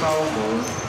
高门。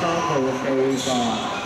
伤口四常。